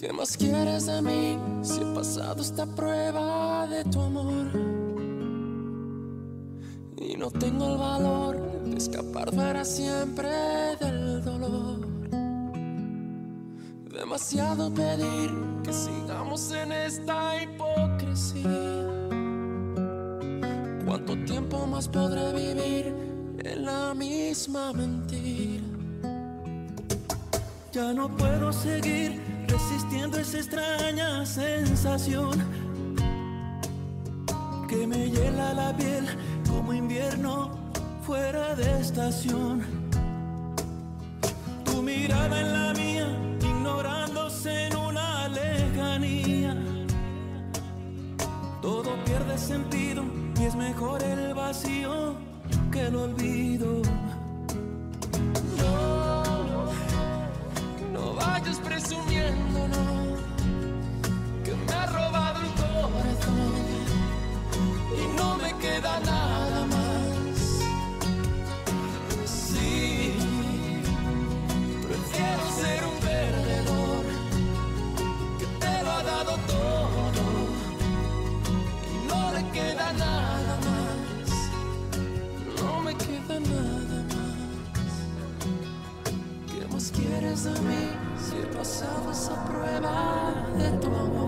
¿Qué más quieres de mí si he pasado esta prueba de tu amor? Y no tengo el valor de escapar para siempre del dolor. Demasiado pedir que sigamos en esta hipocresía. ¿Cuánto tiempo más podré vivir en la misma mentira? Ya no puedo seguir resistiendo esa extraña sensación que me hiela la piel como invierno fuera de estación. Tu mirada en la mía, ignorándose en una lejanía. Todo pierde sentido y es mejor el vacío que el olvido. abandono. ¿Qué más quieres de mí? Si he pasado esa prueba de tu amor